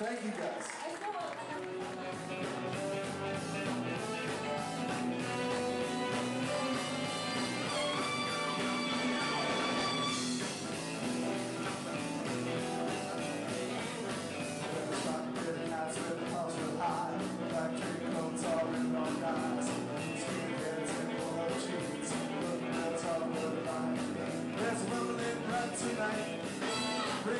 Thank you guys.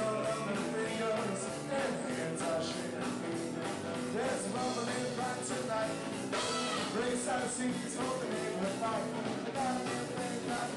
all on their fingers, and hands are shaking. There's rumbling right tonight. Race of seats, hoping it will fight. The goddamn thing that